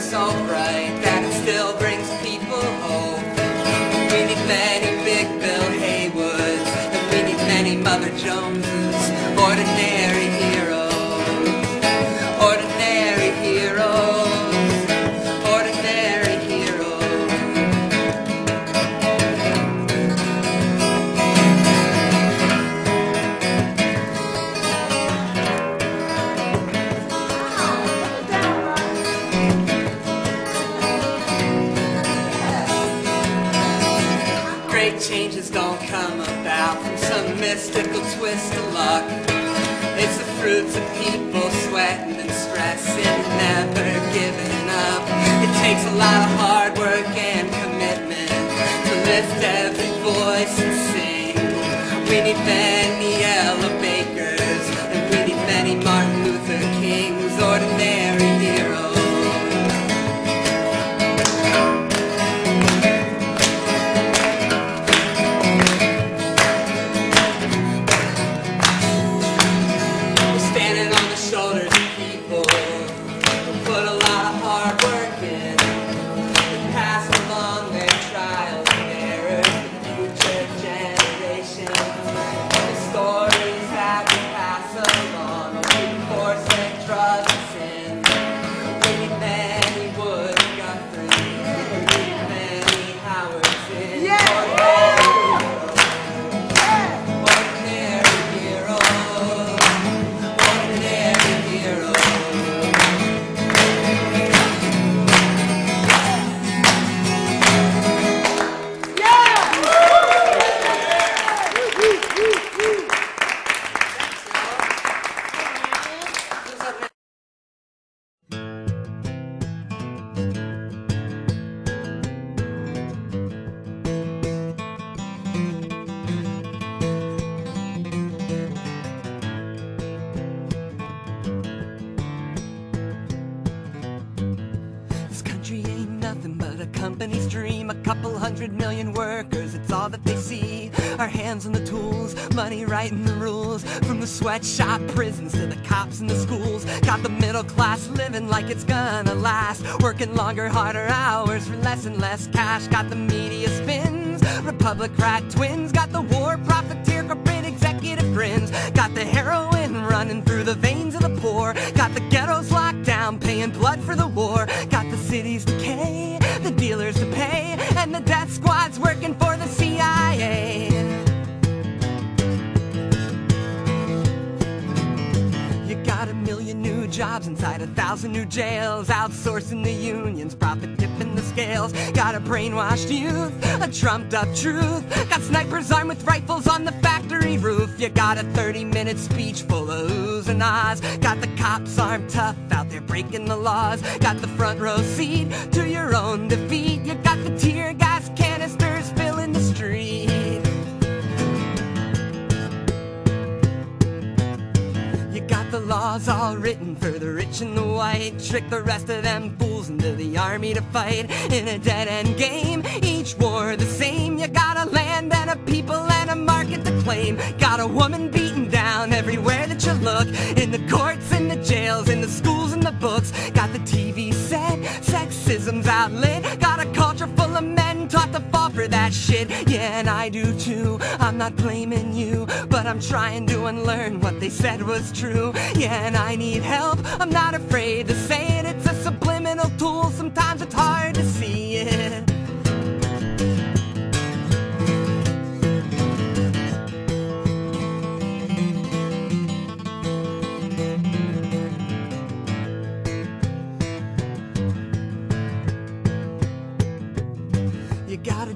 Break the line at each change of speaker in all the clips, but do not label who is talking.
so bright Changes don't come about from some mystical twist of luck. It's the fruits of people sweating and stressing and never giving up. It takes a lot of hard work and commitment to lift every voice and sing. We need many Ella company's dream. A couple hundred million workers, it's all that they see. Our hands on the tools, money writing the rules. From the sweatshop prisons to the cops in the schools. Got the middle class living like it's gonna last. Working longer, harder hours for less and less cash. Got the media spins, Republicrat twins. Got the war profiteer, corporate executive grins. Got the heroin running through the veins of the poor. Got the ghettos locked down, paying blood for the war. Got the cities decay, dealers to pay, and the death squads working for the CIA. You got a million new jobs inside a thousand new jails, outsourcing the unions, profit tipping the scales. Got a brainwashed youth, a trumped up truth. Got snipers armed with rifles on the factory roof. You got a 30 minute speech full of oohs and ahs. Got the cops armed tough out there breaking the laws. Got the front row seat to your own defeat. You got the tear gas canisters filling the street. Laws all written for the rich and the white. Trick the rest of them fools into the army to fight in a dead end game. Each war the same. You got a land and a people and a market to claim. Got a woman beaten down everywhere that you look. In the courts, in the jails, in the schools, in the books. Got the TV set, sexism's outlet. Got a culture to fall for that shit. Yeah, and I do too. I'm not blaming you, but I'm trying to unlearn what they said was true. Yeah, and I need help. I'm not afraid to say it. It's a subliminal tool. Sometimes it's hard to see it.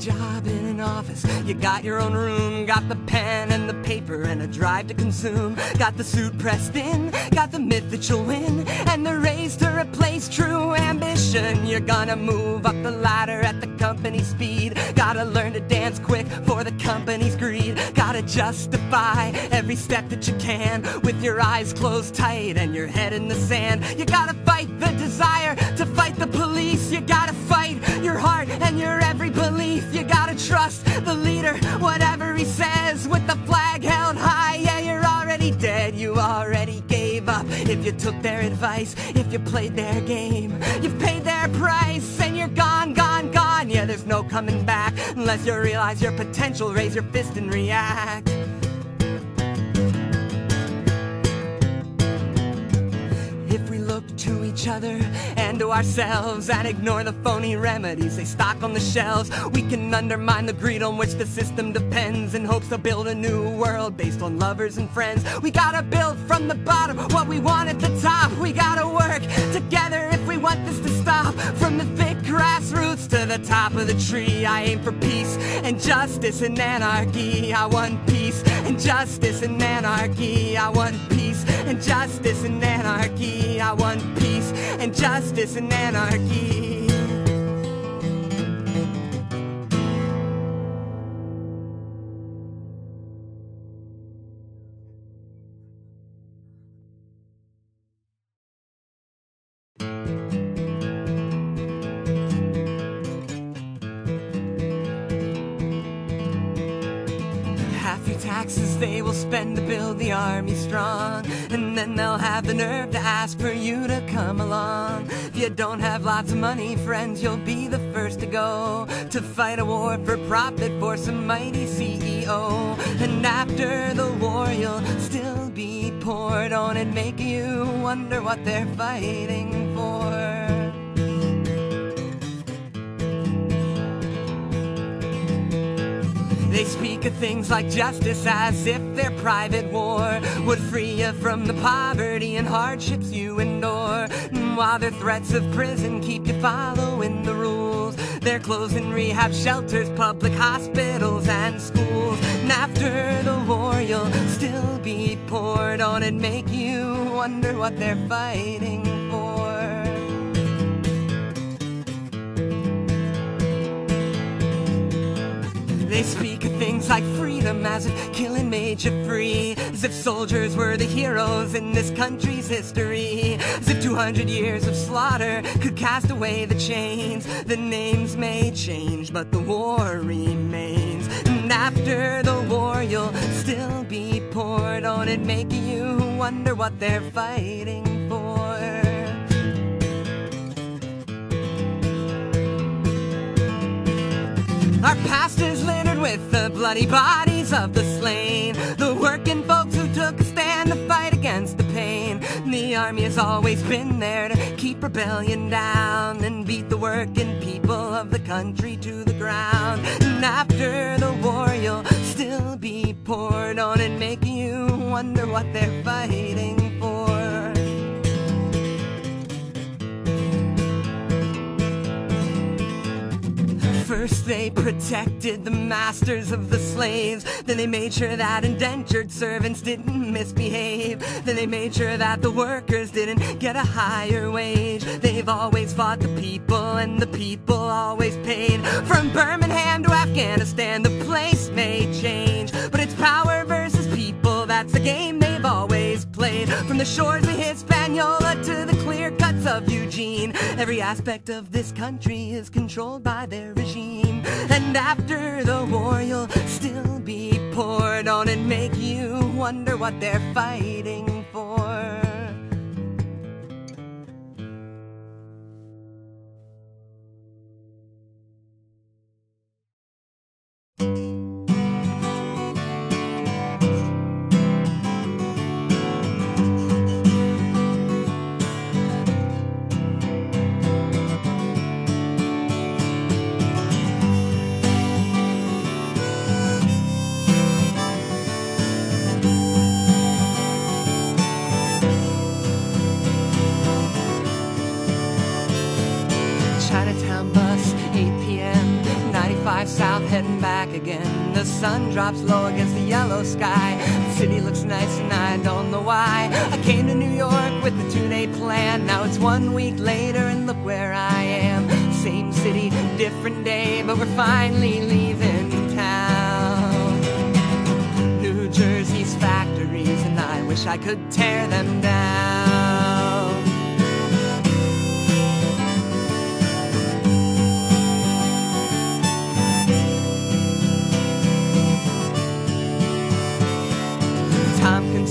You got your own room, got the pen and the paper and a drive to consume. Got the suit pressed in, got the myth that you'll win, and the race to replace true ambition. You're gonna move up the ladder at the company speed. Gotta learn to dance quick for the company's greed. Gotta justify every step that you can with your eyes closed tight and your head in the sand. You gotta fight the desire to fight the police. You gotta fight your heart and your every belief. You gotta trust the leader, whatever he says, with the flag held high. Yeah, you're already dead. You already gave up. If you took their advice, if you played their game, you've paid their price and you're gone, gone, gone. Yeah, there's no coming back unless you realize your potential. Raise your fist and react. If we look to each other and to ourselves and ignore the phony remedies they stock on the shelves, we can undermine the greed on which the system depends in hopes to build a new world based on lovers and friends. We gotta build from the bottom what we want at the top. We gotta work together if we want this to stop. From the grassroots to the top of the tree, I aim for peace and justice and anarchy. I want peace and justice and anarchy. I want peace and justice and anarchy. I want peace and justice and anarchy. Half your taxes they will spend to build the army strong. And then they'll have the nerve to ask for you to come along. If you don't have lots of money, friends, you'll be the first to go. To fight a war for profit for some mighty CEO. And after the war, you'll still be poured on and make you wonder what they're fighting for. They speak of things like justice as if their private war would free you from the poverty and hardships you endure. While their threats of prison keep you following the rules. They're closing rehab shelters, public hospitals, and schools. And after the war, you'll still be poured on and make you wonder what they're fighting They speak of things like freedom as if killing made you free. As if soldiers were the heroes in this country's history. As if 200 years of slaughter could cast away the chains. The names may change, but the war remains. And after the war, you'll still be poured on and making you wonder what they're fighting for. Our past is littered with the bloody bodies of the slain. The working folks who took a stand to fight against the pain. The army has always been there to keep rebellion down and beat the working people of the country to the ground. And after the war, you'll still be poured on and make you wonder what they're fighting First they protected the masters of the slaves. Then they made sure that indentured servants didn't misbehave. Then they made sure that the workers didn't get a higher wage. They've always fought the people and the people always paid. From Birmingham to Afghanistan, the place may change. But it's power versus people, that's the game they've always From the shores of Hispaniola to the clear cuts of Eugene. Every aspect of this country is controlled by their regime. And after the war, you'll still be poured on and make you wonder what they're fighting for. Drops low against the yellow sky. The city looks nice and I don't know why. I came to New York with a two day plan. Now it's one week later and look where I am. Same city, different day, but we're finally leaving town. New Jersey's factories, and I wish I could tear them down.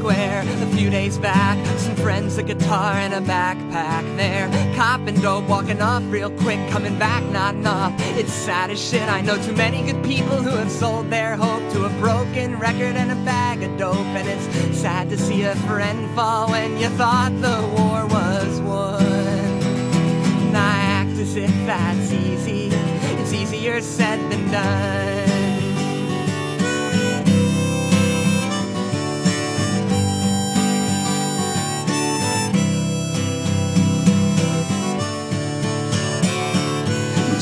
Square a few days back. Some friends, a guitar, and a backpack there. Cop and dope walking off real quick, coming back not enough. It's sad as shit. I know too many good people who have sold their hope to a broken record and a bag of dope. And it's sad to see a friend fall when you thought the war was won. And I act as if that's easy. It's easier said than done.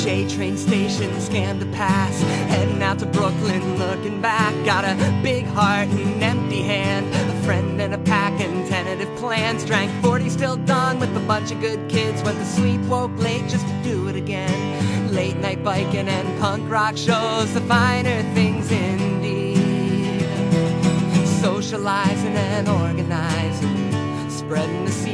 J train station, scanned the pass. Heading out to Brooklyn, looking back. Got a big heart and an empty hand. A friend and a pack and tentative plans. Drank 40 still done with a bunch of good kids. Went to sleep, woke late just to do it again. Late night biking and punk rock shows, the finer things indeed. Socializing and organizing, spreading the seed.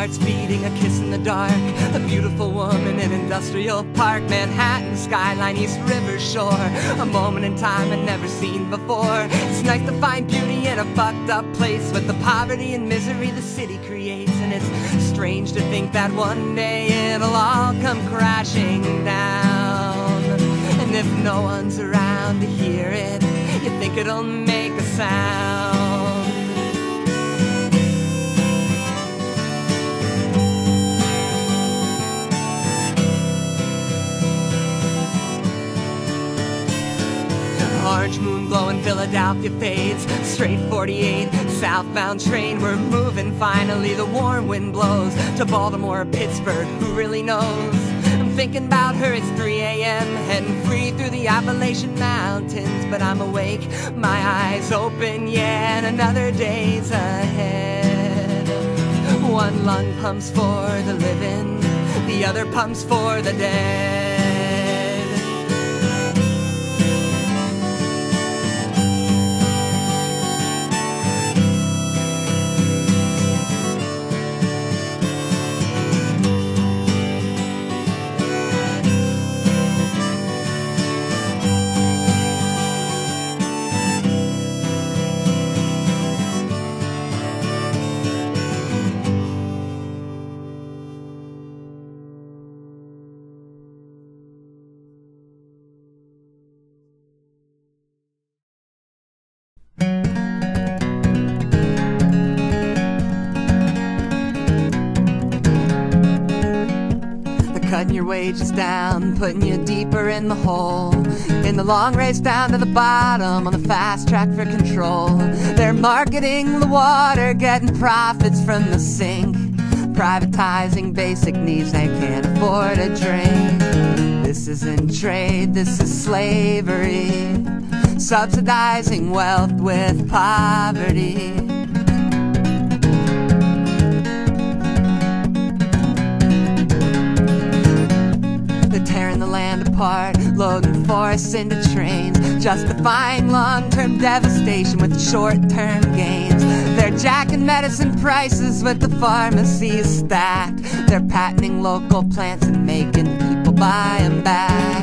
Hearts beating, a kiss in the dark. A beautiful woman in Industrial Park, Manhattan skyline, East River shore. A moment in time I've never seen before. It's nice to find beauty in a fucked up place with the poverty and misery the city creates. And it's strange to think that one day it'll all come crashing down. And if no one's around to hear it, you think it'll make a sound. Moon Philadelphia fades. Straight 48, southbound train. We're moving finally. The warm wind blows to Baltimore, Pittsburgh. Who really knows? I'm thinking about her. It's 3 a.m. Heading free through the Appalachian Mountains. But I'm awake, my eyes open. Yeah, and another day's ahead. One lung pumps for the living, the other pumps for the dead. Cutting your wages down, putting you deeper in the hole. In the long race down to the bottom on the fast track for control. They're marketing the water, getting profits from the sink. Privatizing basic needs they can't afford a drink. This isn't trade, this is slavery. Subsidizing wealth with poverty. They're tearing the land apart, loading forests into trains, justifying long term devastation with short term gains. They're jacking medicine prices with the pharmacies stacked. They're patenting local plants and making people buy them back.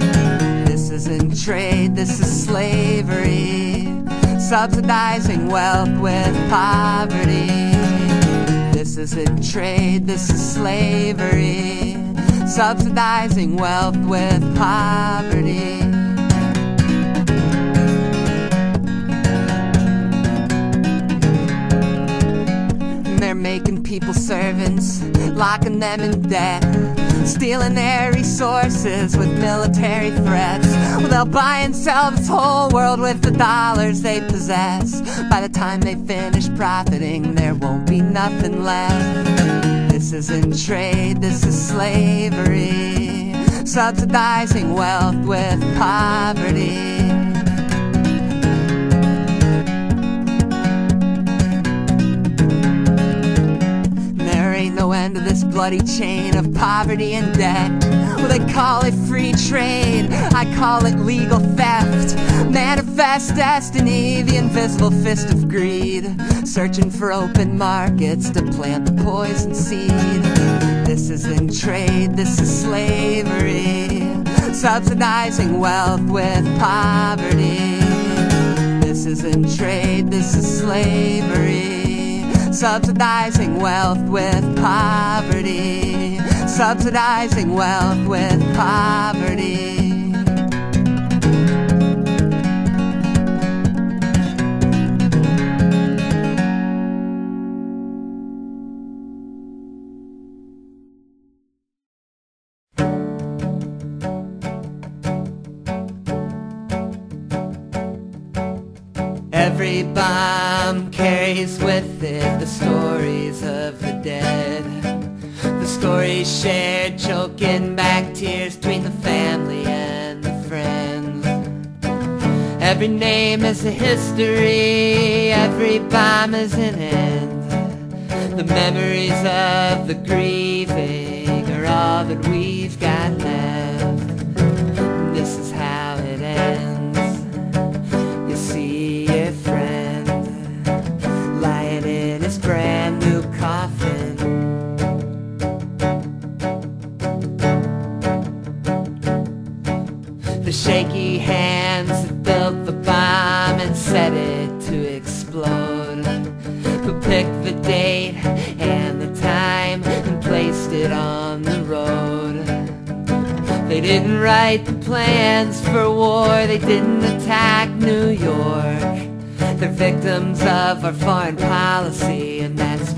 This isn't trade, this is slavery. Subsidizing wealth with poverty. This isn't trade, this is slavery. Subsidizing wealth with poverty. They're making people servants, locking them in debt, stealing their resources with military threats. Well, they'll buy and sell this whole world with the dollars they possess. By the time they finish profiting, there won't be nothing left. This isn't trade, this is slavery, subsidizing wealth with poverty. There ain't no end to this bloody chain of poverty and debt. Well, they call it free trade, I call it legal theft. Manifest destiny, the invisible fist of greed. Searching for open markets to plant the poison seed. This isn't trade, this is slavery. Subsidizing wealth with poverty. This isn't trade, this is slavery subsidizing wealth with poverty, subsidizing wealth with poverty. Every bomb carries with it the stories of the dead. Stories shared, choking back tears between the family and the friends. Every name is a history, every bomb is an end. The memories of the grieving are all that we've got left. This is how it ends. shaky the plans for war, they didn't attack New York. They're victims of our foreign policy, and that's.